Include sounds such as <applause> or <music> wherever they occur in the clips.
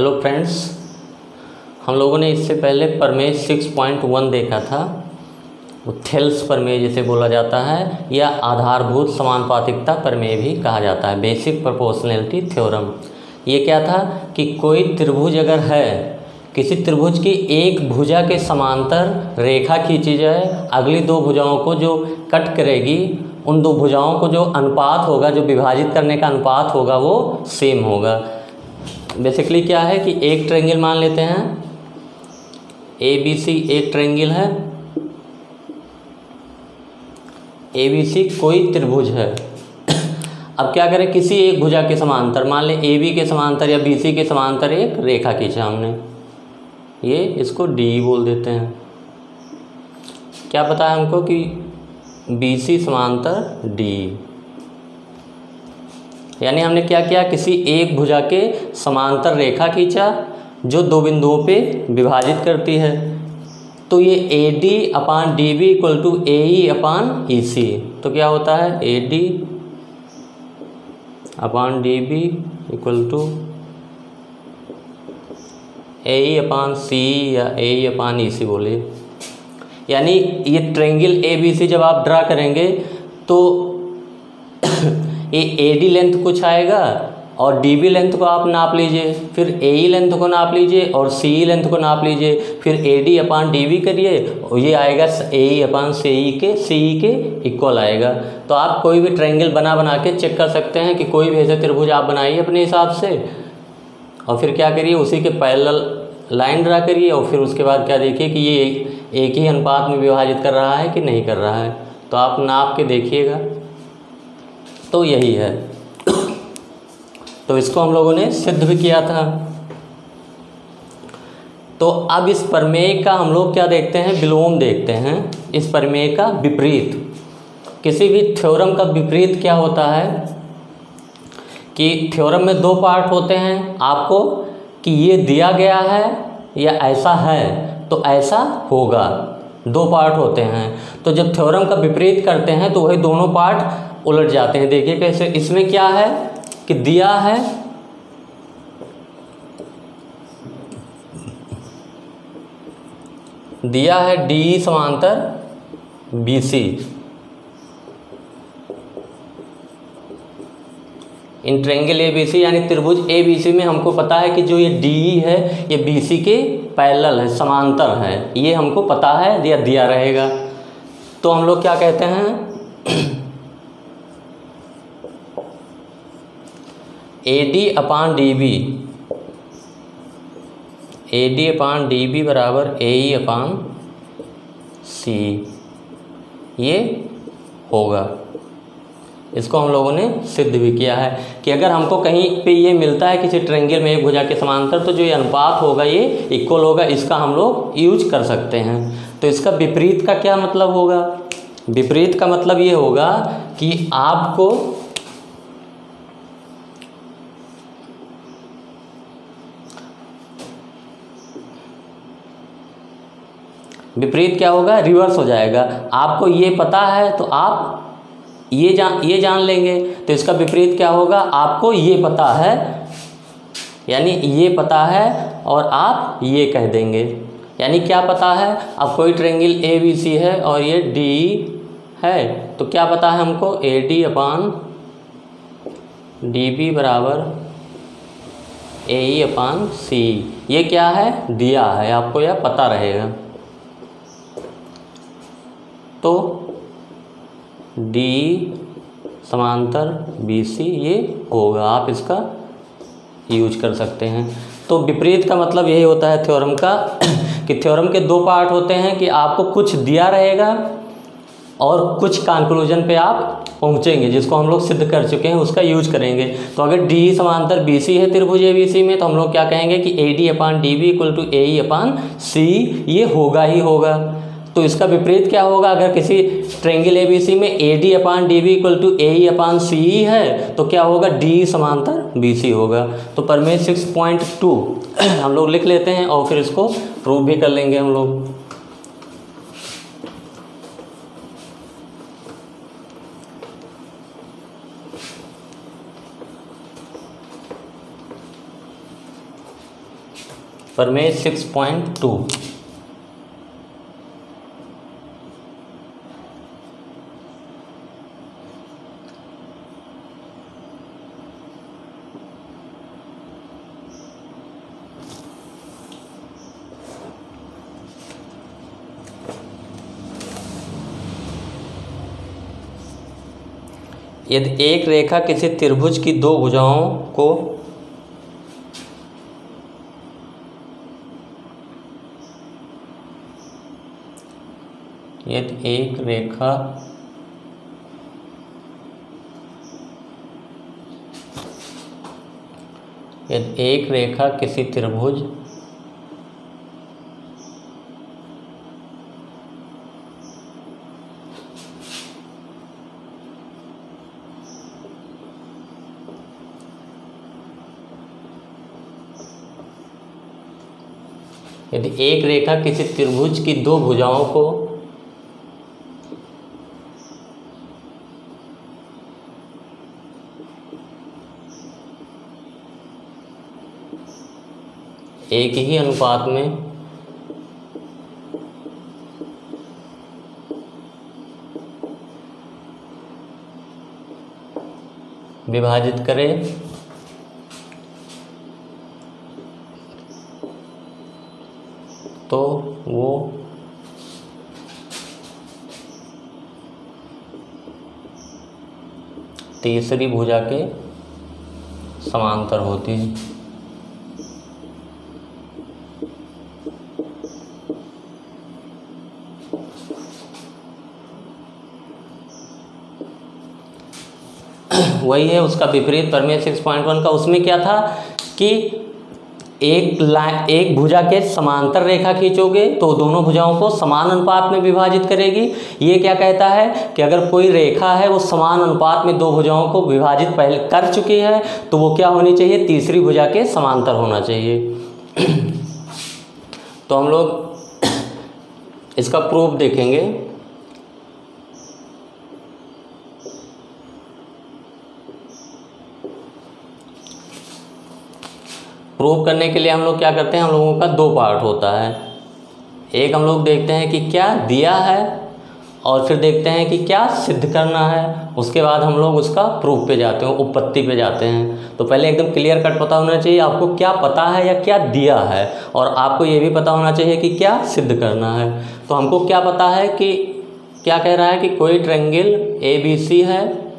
Hello friends हम लोगों ने इससे पहले परमेय सिक्स पॉइंट वन देखा था। वो थेल्स प्रमेय जिसे बोला जाता है, या आधारभूत समानुपातिकता प्रमेय भी कहा जाता है बेसिक प्रोपोर्शनैलिटी थ्योरम ये क्या था कि कोई त्रिभुज अगर है, किसी त्रिभुज की एक भुजा के समांतर रेखा खींची जाए, अगली दो भुजाओं को जो कट करेगी, उन दो भुजाओं को जो अनुपात होगा, जो विभाजित करने का अनुपात होगा, वो सेम होगा। बेसिकली क्या है कि एक ट्रेंगल मान लेते हैं। ए बी सी एक ट्रेंगल है। ए बी सी कोई त्रिभुज है। अब क्या करें, किसी एक भुजा के समांतर, मान लें ए बी के समांतर या बी सी के समांतर एक रेखा खींचा हमने। ये इसको डी बोल देते हैं। क्या पता है हमको कि बी सी समांतर डी यानी हमने क्या किया? किसी एक भुजा के समांतर रेखा खींचा, जो दो बिंदुओं पे विभाजित करती है। तो ये A D upon D B equal to A E upon E C तो क्या होता है? A D upon D B equal to A E upon C या ए ई अपान ई सी बोलिए। यानी ये ट्रेंगल ए बी सी जब आप ड्रा करेंगे तो ये ए डी लेंथ कुछ आएगा और डी बी लेंथ को आप नाप लीजिए, फिर ए ई लेंथ को नाप लीजिए और सी ई लेंथ को नाप लीजिए, फिर A D upon D B करिए ये आएगा ए ई अपान सी ई के सी ई के इक्वल आएगा। तो आप कोई भी ट्रायंगल बना बना के चेक कर सकते हैं कि कोई भी ऐसे त्रिभुज आप बनाइए अपने हिसाब से। और फिर क्या करिए, उसी के पैरेलल लाइन ड्रा करिए और फिर उसके बाद क्या देखिए कि ये एक ही अनुपात में विभाजित कर रहा है कि नहीं कर रहा है। तो आप नाप के देखिएगा। तो यही है। तो इसको हम लोगों ने सिद्ध भी किया था। तो अब इस प्रमेय का हम लोग क्या देखते हैं? विलोम देखते हैं। इस प्रमेय का विपरीत। किसी भी थ्योरम का विपरीत क्या होता है? कि थ्योरम में दो पार्ट होते हैं। आपको कि ये दिया गया है या ऐसा है तो ऐसा होगा। दो पार्ट होते हैं। तो जब थ्योरम का विपरीत करते हैं तो वही दोनों पार्ट उलट जाते हैं। देखिए कैसे, इसमें क्या है कि दिया है दिया है डी समांतर B C in triangle A B C यानी त्रिभुज ए बी सी में हमको पता है कि जो ये डी है, ये बी सी के पैरेलल है, समांतर है। ये हमको पता है दिया दिया रहेगा। तो हम लोग क्या कहते हैं? A D upon D B A D upon D B बराबर ए ई अपान सी ये होगा। इसको हम लोगों ने सिद्ध भी किया है कि अगर हमको कहीं पे ये मिलता है किसी ट्रेंगल में एक भुजा के समांतर तो जो ये अनुपात होगा ये इक्वल होगा, इसका हम लोग यूज़ कर सकते हैं। तो इसका विपरीत का क्या मतलब होगा? विपरीत का मतलब ये होगा कि आपको विपरीत क्या होगा? रिवर्स हो जाएगा। आपको ये पता है तो आप ये जान ये जान लेंगे। तो इसका विपरीत क्या होगा? आपको ये पता है, यानी ये पता है और आप ये कह देंगे। यानी क्या पता है? अब कोई ट्रेंगल ए बी सी है और ये डी है तो क्या पता है हमको? A D upon D B बराबर ए ई अपान सी ये क्या है? दिया है। आपको यह पता रहेगा। तो डी समांतर बी सी ये होगा। आप इसका यूज़ कर सकते हैं। तो विपरीत का मतलब यही होता है थ्योरम का <clears throat> कि थ्योरम के दो पार्ट होते हैं कि आपको कुछ दिया रहेगा और कुछ कंक्लूजन पे आप पहुँचेंगे, जिसको हम लोग सिद्ध कर चुके हैं, उसका यूज़ करेंगे। तो अगर डी समांतर बी सी है त्रिभुज ए बी सी में तो हम लोग क्या कहेंगे कि A D upon D B equal to A E upon C ये होगा ही होगा। तो इसका विपरीत क्या होगा? अगर किसी ट्रेंगल सी में A D upon D B equal to A upon C E है तो क्या होगा? डी समांतर बी सी होगा। तो परमेय सिक्स पॉइंट टू हम लोग लिख लेते हैं और फिर इसको प्रूव भी कर लेंगे हम लोग। प्रमेय सिक्स पॉइंट टू यदि एक रेखा किसी त्रिभुज की दो भुजाओं को यदि एक रेखा यदि एक रेखा किसी त्रिभुज यदि एक रेखा किसी त्रिभुज की दो भुजाओं को एक ही अनुपात में विभाजित करें तो वो तीसरी भुजा के समांतर होती है। <clears throat> वही है, उसका विपरीत परमेय सिक्स पॉइंट वन का। उसमें क्या था कि एक लाइन एक भुजा के समांतर रेखा खींचोगे तो दोनों भुजाओं को समान अनुपात में विभाजित करेगी। ये क्या कहता है कि अगर कोई रेखा है, वो समान अनुपात में दो भुजाओं को विभाजित पहले कर चुकी है तो वो क्या होनी चाहिए? तीसरी भुजा के समांतर होना चाहिए। <clears throat> तो हम लोग इसका प्रूफ देखेंगे। प्रूव करने के लिए हम लोग क्या करते हैं? हम लोगों का दो पार्ट होता है। एक हम लोग देखते हैं कि क्या दिया है और फिर देखते हैं कि क्या सिद्ध करना है। उसके बाद हम लोग उसका प्रूफ पे जाते हैं उपपत्ति पे जाते हैं। तो पहले एकदम क्लियर कट पता होना चाहिए आपको क्या पता है या क्या दिया है और आपको ये भी पता होना चाहिए कि क्या सिद्ध करना है। तो हमको क्या पता है कि क्या कह रहा है कि कोई ट्रेंगल ए बी सी है?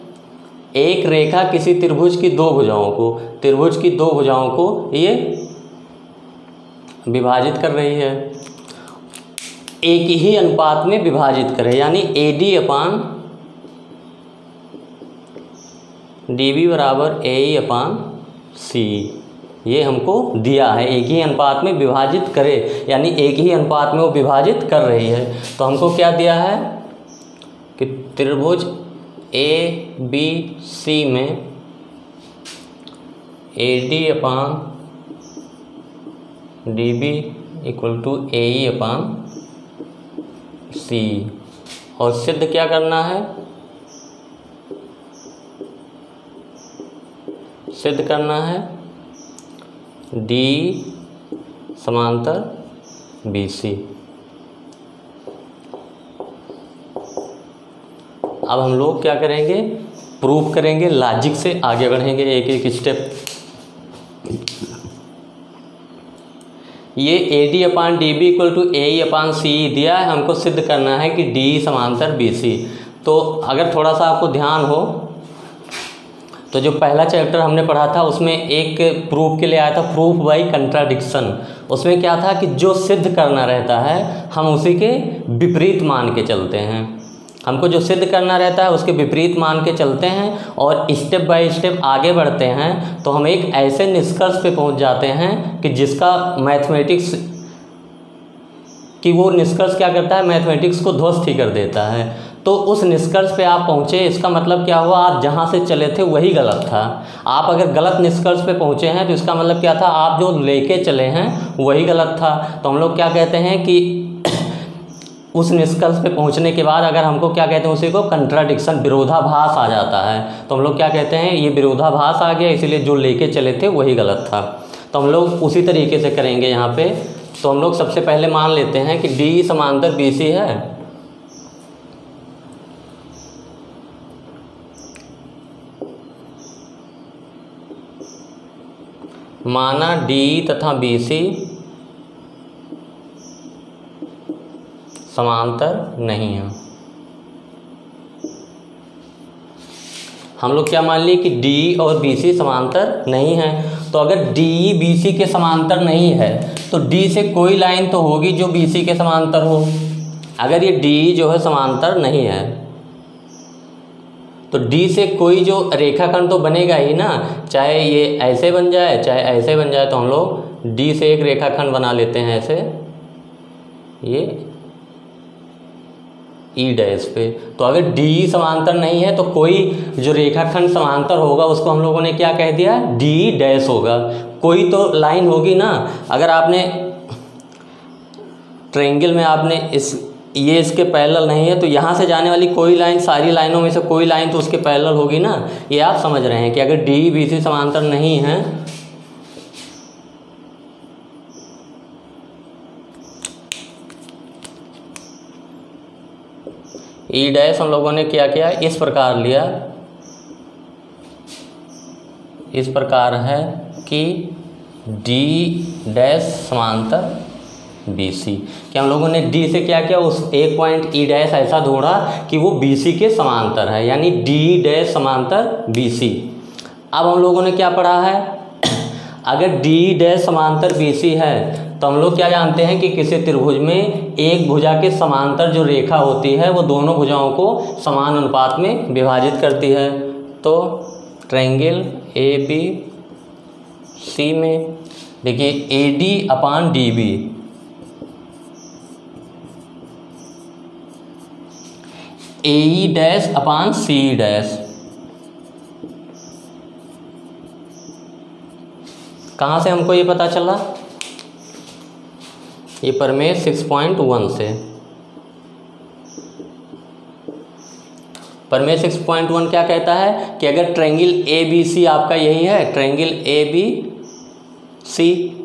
एक रेखा किसी त्रिभुज की दो भुजाओं को, त्रिभुज की दो भुजाओं को ये विभाजित कर रही है। एक ही अनुपात में विभाजित करे, यानी A D upon D B बराबर ए अपान सी ये हमको दिया है, एक ही अनुपात में विभाजित करे, यानी एक ही अनुपात में वो विभाजित कर रही है। तो हमको क्या दिया है कि त्रिभुज ए बी सी में A D upon D B equal to A E upon C और सिद्ध क्या करना है? सिद्ध करना है डी समांतर बी सी अब हम लोग क्या करेंगे? प्रूफ करेंगे लॉजिक से आगे बढ़ेंगे, एक एक स्टेप ये A D upon D B equal to A upon C दिया है, हमको सिद्ध करना है कि डी समांतर बी सी तो अगर थोड़ा सा आपको ध्यान हो तो जो पहला चैप्टर हमने पढ़ा था, उसमें एक प्रूफ के लिए आया था प्रूफ बाई कंट्राडिक्शन उसमें क्या था कि जो सिद्ध करना रहता है, हम उसी के विपरीत मान के चलते हैं। हमको जो सिद्ध करना रहता है, उसके विपरीत मान के चलते हैं और स्टेप बाय स्टेप आगे बढ़ते हैं तो हम एक ऐसे निष्कर्ष पे पहुँच जाते हैं कि जिसका मैथमेटिक्स कि वो निष्कर्ष क्या करता है? मैथमेटिक्स को ध्वस्त ही कर देता है। तो उस निष्कर्ष पे आप पहुँचे, इसका मतलब क्या हुआ? आप जहाँ से चले थे, वही गलत था। आप अगर गलत निष्कर्ष पे पहुँचे हैं तो इसका मतलब क्या था? आप जो लेके चले हैं, वही गलत था। तो हम लोग क्या कहते हैं कि उस निष्कर्ष पे पहुँचने के बाद अगर हमको क्या कहते हैं, उसी को कंट्राडिक्शन विरोधाभास आ जाता है। तो हम लोग क्या कहते हैं, ये विरोधाभास आ गया, इसीलिए जो लेके चले थे, वही गलत था। तो हम लोग उसी तरीके से करेंगे यहाँ पे। तो हम लोग सबसे पहले मान लेते हैं कि डी समांतर बी सी है। माना डी तथा बी सी समांतर नहीं है। हम लोग क्या मान लिए कि डी और बी सी समांतर नहीं है? तो अगर डी बी सी के समांतर नहीं है तो डी से कोई लाइन तो होगी जो बी सी के समांतर हो। अगर ये डी जो है समांतर नहीं है तो डी से कोई जो रेखाखंड तो बनेगा ही ना, चाहे ये ऐसे बन जाए, चाहे ऐसे बन जाए तो हम लोग डी से एक रेखाखंड बना लेते हैं ऐसे। ये ई डैश पे। तो अगर डी समांतर नहीं है तो कोई जो रेखाखंड समांतर होगा, उसको हम लोगों ने क्या कह दिया? डी डैश होगा। कोई तो लाइन होगी ना। अगर आपने ट्रेंगल में आपने इस, ये इसके पैरेलल नहीं है तो यहाँ से जाने वाली कोई लाइन सारी लाइनों में से कोई लाइन तो उसके पैरेलल होगी ना। ये आप समझ रहे हैं कि अगर डी बी सी समांतर नहीं है ई डैश हम लोगों ने क्या किया? इस प्रकार लिया। इस प्रकार है कि डी डैश समांतर बी सी कि हम लोगों ने डी से क्या किया? उस एक पॉइंट ई डैश ऐसा ढूंढा कि वो बी सी के समांतर है, यानी डी डैश समांतर बी सी अब हम लोगों ने क्या पढ़ा है? <coughs> अगर डी डैश समांतर बी सी है तो हम लोग क्या जानते हैं कि किसी त्रिभुज में एक भुजा के समांतर जो रेखा होती है, वो दोनों भुजाओं को समान अनुपात में विभाजित करती है। तो ट्रायंगल ए, बी, सी में देखिए A D upon D B A dash upon C dash. कहाँ से हमको ये पता चला? ये परमेय सिक्स पॉइंट वन से। परमेय सिक्स पॉइंट वन क्या कहता है? कि अगर ट्रायंगल ए बी सी आपका यही है, ट्रायंगल ए बी सी।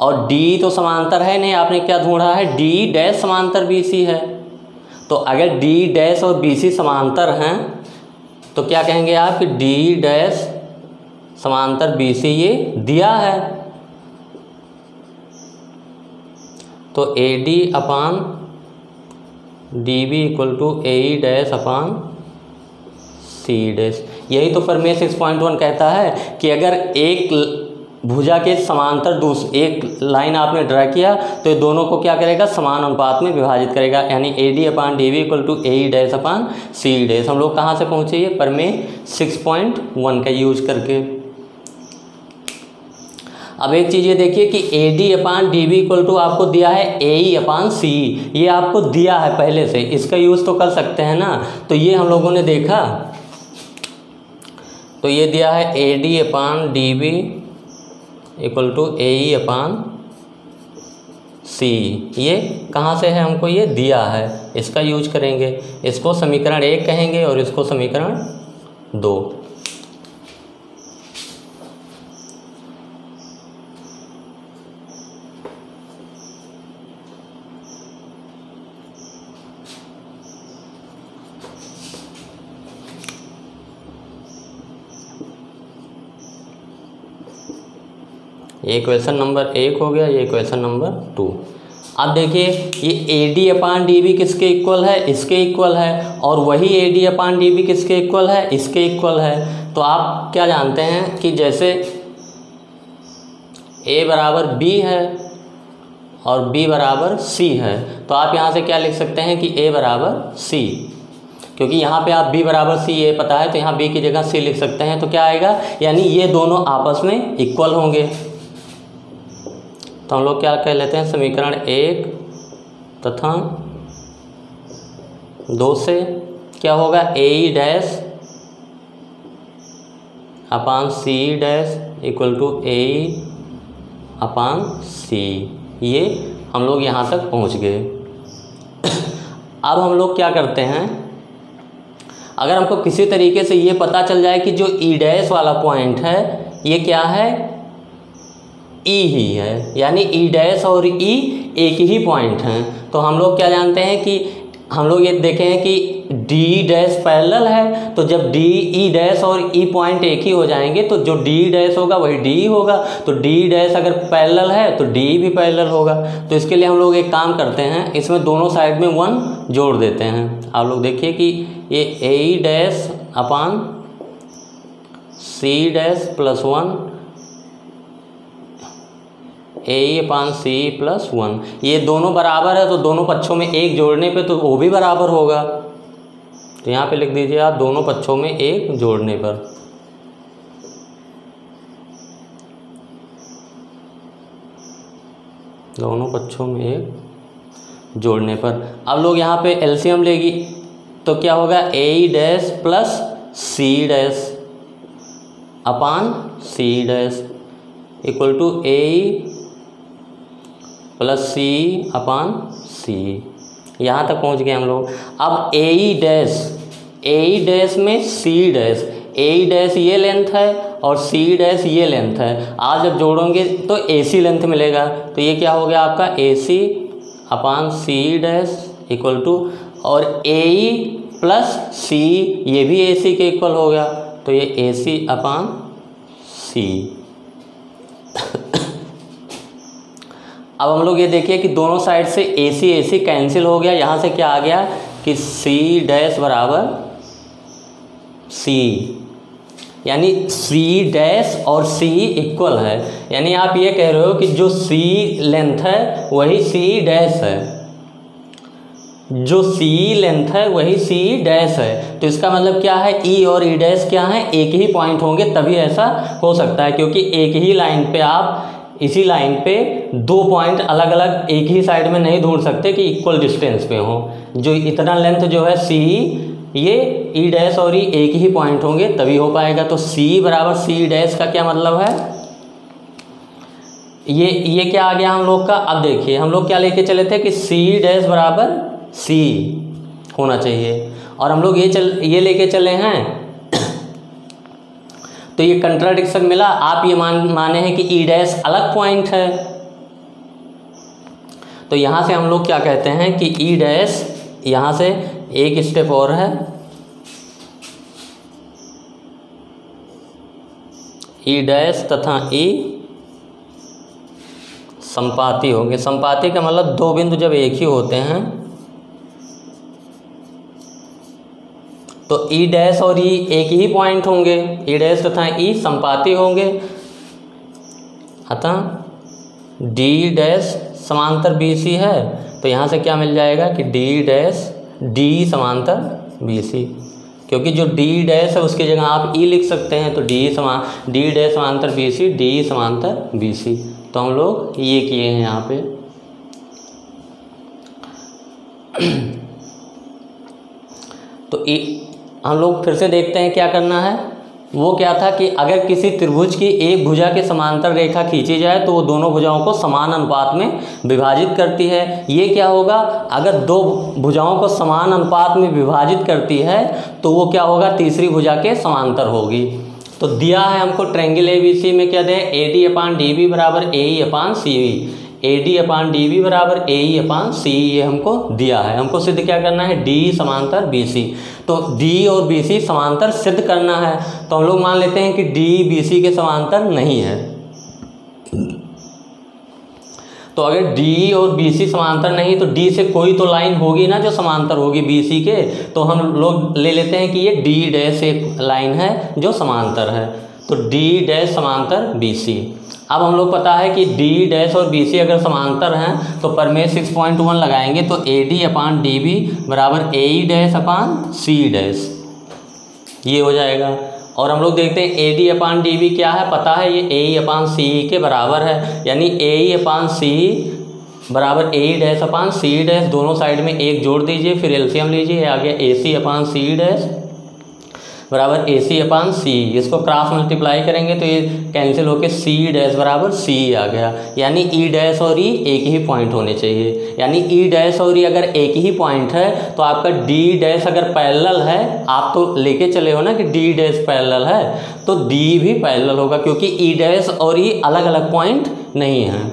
और डी तो समांतर है नहीं, आपने क्या ढूंढा है? डी डैश समांतर बी सी है। तो अगर डी डैश और बी सी समांतर हैं तो क्या कहेंगे आप कि डी डैश समांतर बी सी ये दिया है। तो A D upon D B equal to A dash upon C dash यही तो परमेय सिक्स पॉइंट वन कहता है कि अगर एक भुजा के समांतर दूस, एक लाइन आपने ड्रा किया तो ये दोनों को क्या करेगा? समान अनुपात में विभाजित करेगा। यानी A D upon D B equal to A dash upon C dash हम लोग कहाँ से पहुँचे ये? सिक्स पॉइंट वन का यूज़ करके। अब एक चीज़ ये देखिए कि A D upon D B equal to आपको दिया है ए ई अपान सी ये आपको दिया है पहले से, इसका यूज़ तो कर सकते हैं ना। तो ये हम लोगों ने देखा। तो ये दिया है A D upon D B equal to A E upon C ये कहाँ से है हमको ये दिया है। इसका यूज़ करेंगे। इसको समीकरण एक कहेंगे और इसको समीकरण दो। ये क्वेश्चन नंबर एक हो गया, ये क्वेश्चन नंबर टू अब देखिए, ये A D upon D B किसके इक्वल है? इसके इक्वल है. और वही A D upon D B किसके इक्वल है? इसके इक्वल है. तो आप क्या जानते हैं कि जैसे ए बराबर बी है और बी बराबर सी है तो आप यहाँ से क्या लिख सकते हैं कि ए बराबर सी क्योंकि यहाँ पे आप बी बराबर सी ये पता है तो यहाँ बी की जगह सी लिख सकते हैं तो क्या आएगा? यानी ये दोनों आपस में इक्वल होंगे. तो हम लोग क्या कह लेते हैं? समीकरण एक तथा दो से क्या होगा? A dash upon C dash equal to A upon C ये हम लोग यहाँ तक पहुँच गए। अब हम लोग क्या करते हैं? अगर हमको किसी तरीके से ये पता चल जाए कि जो ई डैश वाला पॉइंट है, ये क्या है? ई ही है, यानी ई डैश और ई एक ही पॉइंट हैं। तो हम लोग क्या जानते हैं कि, हम लोग ये देखे हैं कि डी डैश पैरेलल है तो जब डी ई डैश और ई पॉइंट एक ही हो जाएँगे तो जो डी डैश होगा वही डी होगा। तो डी डैश अगर पैरेलल है तो डी भी पैरेलल होगा। तो इसके लिए हम लोग एक काम करते हैं, इसमें दोनों साइड में वन जोड़ देते हैं। आप लोग देखिए कि ये A dash upon C dash plus one A upon C plus one ये दोनों बराबर है तो दोनों पक्षों में एक जोड़ने पे तो वो भी बराबर होगा। तो यहाँ पे लिख दीजिए आप दोनों पक्षों में एक जोड़ने पर। दोनों पक्षों में एक जोड़ने पर। अब लोग यहाँ पे एलसीएम लेगी तो क्या होगा? A dash plus C dash upon C dash equal to A plus C upon C. यहाँ तक पहुँच गए हम लोग। अब ए E dash A E dash में C dash A E dash ये लेंथ है और सी डैश ये लेंथ है। आप जब जोड़ोगे तो ए सी लेंथ मिलेगा। तो ये क्या हो गया आपका? A C upon C dash equal to और ए ई प्लस सी ये भी ए सी के इक्वल हो गया। तो ये ए सी अपान सी <laughs> अब हम लोग ये देखिए कि दोनों साइड से ए सी ए सी कैंसिल हो गया। यहाँ से क्या आ गया कि सी डैश बराबर सी यानी सी डैश और सी इक्वल है। यानी आप ये कह रहे हो कि जो सी लेंथ है, वही सी डैश है। जो सी लेंथ है, वही सी डैश है। तो इसका मतलब क्या है? ई और ई डैश क्या है? एक ही पॉइंट होंगे, तभी ऐसा हो सकता है, क्योंकि एक ही लाइन पे आप इसी लाइन पे दो पॉइंट अलग अलग एक ही साइड में नहीं ढूंढ सकते कि इक्वल डिस्टेंस पे हो। जो इतना लेंथ जो है सी ये ई डैश और ई एक ही पॉइंट होंगे, तभी हो पाएगा। तो सी बराबर सी डैश का क्या मतलब है? ये ये क्या आ गया हम लोग का? अब देखिए, हम लोग क्या लेके चले थे कि सी डैश बराबर सी होना चाहिए। और हम लोग ये चल, ये लेके चले हैं तो ये कंट्राडिक्शन मिला। आप ये मान, माने हैं कि ई डैश अलग पॉइंट है। तो यहाँ से हम लोग क्या कहते हैं कि ई डैश यहाँ से एक स्टेप और है। ई डैश तथा ई संपाति होंगे। संपाति का मतलब दो बिंदु जब एक ही होते हैं तो ई डैश और ई एक ही पॉइंट होंगे। ई डैश तथा ई संपाति होंगे। अतः डी डैश समांतर बी सी है। तो यहाँ से क्या मिल जाएगा कि डी डैश डी समांतर बी सी क्योंकि जो डी डैश है, उसकी जगह आप ई लिख सकते हैं तो डी समान डी डैश समांतर बी सी डी समांतर बी सी तो हम लोग ये किए हैं यहाँ पे। <clears throat> तो हम लोग फिर से देखते हैं क्या करना है। वो क्या था कि अगर किसी त्रिभुज की एक भुजा के समांतर रेखा खींची जाए तो वो दोनों भुजाओं को समान अनुपात में विभाजित करती है। ये क्या होगा? अगर दो भुजाओं को समान अनुपात में विभाजित करती है तो वो क्या होगा? तीसरी भुजा के समांतर होगी। तो दिया है हमको ट्रेंगल ए बी में क्या दें? A D upon D B बराबर A E upon C we A D upon D B बराबर ए ई अपान सी ये हमको दिया है। हमको सिद्ध क्या करना है? डी समांतर बी सी तो डी और बी सी समांतर सिद्ध करना है। तो हम लोग मान लेते हैं कि डी बी सी के समांतर नहीं है। तो अगर डी और बी सी समांतर नहीं तो डी से कोई तो लाइन होगी ना जो समांतर होगी बी सी के? तो हम लोग ले लेते हैं कि ये डी डैश एक लाइन है जो समांतर है। तो डी डैश समांतर बी सी अब हम लोग पता है कि डी डैश और बी सी अगर समांतर हैं तो परमेय सिक्स पॉइंट वन लगाएँगे तो A D upon D B बराबर A E dash upon C dash ये हो जाएगा। और हम लोग देखते हैं A D upon D B क्या है? पता है, ये ए ई अपान सी के बराबर है। यानी ए ई अपान सी बराबर A dash upon C dash दोनों साइड में एक जोड़ दीजिए, फिर एलसीएम लीजिए आ गया ए सी अपान सी डैश बराबर ए सी अपान सी इसको क्रॉस मल्टीप्लाई करेंगे तो ये कैंसिल होके सी डैश बराबर सी आ गया। यानी ई डैश और ई एक ही पॉइंट होने चाहिए। यानी ई डैश और ई अगर एक ही पॉइंट है तो आपका डी डैश अगर पैरेलल है, आप तो लेके चले हो ना कि डी डैश पैरेलल है तो डी भी पैरेलल होगा क्योंकि ई डैश और ई अलग अलग पॉइंट नहीं है।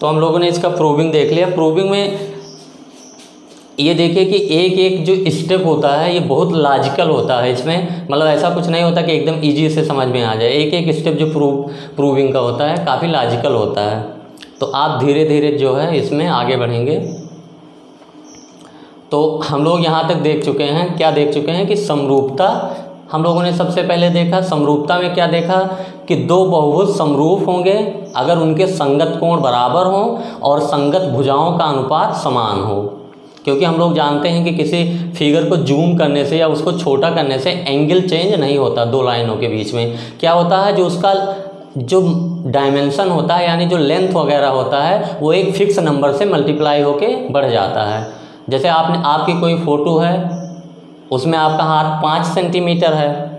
तो हम लोगों ने इसका प्रूविंग देख लिया। प्रूविंग में ये देखिए कि एक एक जो स्टेप होता है, ये बहुत लॉजिकल होता है इसमें। मतलब ऐसा कुछ नहीं होता कि एकदम इजी से समझ में आ जाए। एक एक स्टेप जो प्रूव प्रूविंग का होता है, काफ़ी लॉजिकल होता है। तो आप धीरे धीरे जो है इसमें आगे बढ़ेंगे। तो हम लोग यहाँ तक देख चुके हैं। क्या देख चुके हैं कि समरूपता, हम लोगों ने सबसे पहले देखा समरूपता में क्या देखा कि दो बहुभुज समरूप होंगे। अगर उनके संगत कोण बराबर हों और संगत भुजाओं का अनुपात समान हो। क्योंकि हम लोग जानते हैं कि किसी फिगर को जूम करने से या उसको छोटा करने से एंगल चेंज नहीं होता दो लाइनों के बीच में। क्या होता है? जो उसका जो डायमेंशन होता है, यानी जो लेंथ वगैरह होता है, वो एक फिक्स नंबर से मल्टीप्लाई होके बढ़ जाता है। जैसे आपने, आपकी कोई फ़ोटो है, उसमें आपका हाथ पाँच सेंटीमीटर है।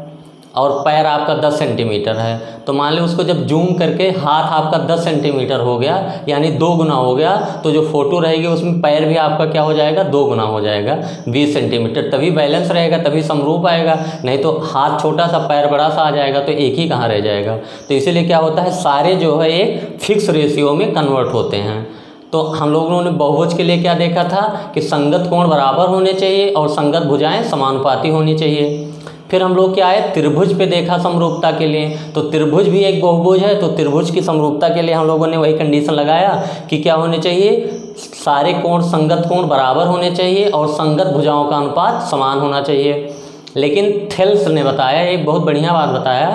और पैर आपका दस सेंटीमीटर है। तो मान लो उसको जब जूम करके हाथ आपका दस सेंटीमीटर हो गया, यानी दो गुना हो गया तो जो फ़ोटो रहेगी उसमें पैर भी आपका क्या हो जाएगा? दो गुना हो जाएगा। बीस सेंटीमीटर। तभी बैलेंस रहेगा, तभी समरूप आएगा। नहीं तो हाथ छोटा सा, पैर बड़ा सा आ जाएगा तो एक ही कहाँ रह जाएगा? तो इसीलिए क्या होता है, सारे जो है एक फिक्स रेशियो में कन्वर्ट होते हैं। तो हम लोगों ने बहुभुज के लिए क्या देखा था कि संगत कोण बराबर होने चाहिए और संगत भुजाएँ समानुपाती होनी चाहिए। फिर हम लोग क्या है, त्रिभुज पे देखा समरूपता के लिए। तो त्रिभुज भी एक बहुभुज है तो त्रिभुज की समरूपता के लिए हम लोगों ने वही कंडीशन लगाया कि क्या होने चाहिए, सारे कोण संगत कोण बराबर होने चाहिए और संगत भुजाओं का अनुपात समान होना चाहिए। लेकिन थेल्स ने बताया, एक बहुत बढ़िया बात बताया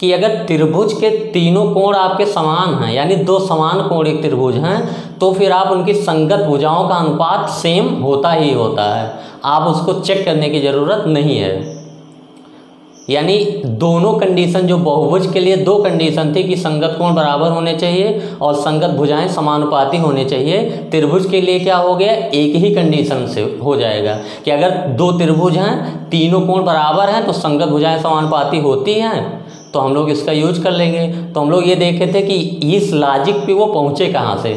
कि अगर त्रिभुज के तीनों कोण आपके समान हैं, यानी दो समान कोण एक त्रिभुज हैं तो फिर आप उनकी संगत भुजाओं का अनुपात सेम होता ही होता है। आप उसको चेक करने की ज़रूरत नहीं है। यानी दोनों कंडीशन जो बहुभुज के लिए दो कंडीशन थी कि संगत कोण बराबर होने चाहिए और संगत भुजाएँ समानुपाती होने चाहिए, त्रिभुज के लिए क्या हो गया? एक ही कंडीशन से हो जाएगा कि अगर दो त्रिभुज हैं, तीनों कोण बराबर हैं तो संगत भुजाएँ समानुपाती होती हैं। तो हम लोग इसका यूज़ कर लेंगे। तो हम लोग ये देखे थे कि इस लॉजिक पे वो पहुँचे कहाँ से?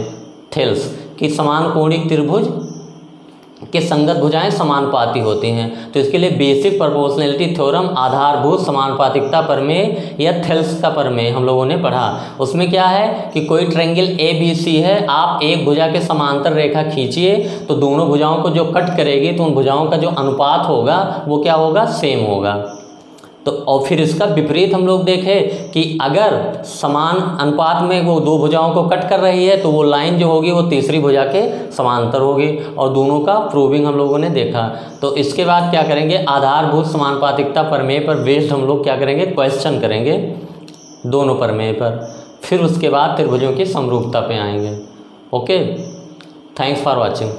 थेल्स कि समान कोणिक त्रिभुज के संगत भुजाएँ समानुपाती होती हैं। तो इसके लिए बेसिक प्रोपोर्शनैलिटी थ्योरम आधारभूत समानुपातिकता परमेय या थेल्स का परमेय हम लोगों ने पढ़ा। उसमें क्या है कि कोई ट्रेंगल ए बी सी है, आप एक भुजा के समांतर रेखा खींचिए तो दोनों भुजाओं को जो कट करेगी तो उन भुजाओं का जो अनुपात होगा, वो क्या होगा? सेम होगा। तो और फिर इसका विपरीत हम लोग देखें कि अगर समान अनुपात में वो दो भुजाओं को कट कर रही है तो वो लाइन जो होगी वो तीसरी भुजा के समांतर होगी, और दोनों का प्रूविंग हम लोगों ने देखा। तो इसके बाद क्या करेंगे? आधारभूत समानुपातिकता प्रमेय पर बेस्ड हम लोग क्या करेंगे? क्वेश्चन करेंगे दोनों प्रमेय पर। फिर उसके बाद त्रिभुजों की समरूपता पे आएँगे। Okay thanks for watching